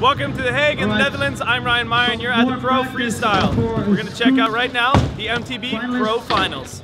Welcome to The Hague in the Netherlands. I'm Ryan Meyer and you're at the Pro Freestyle. We're going to check out right now the MTB Pro Finals.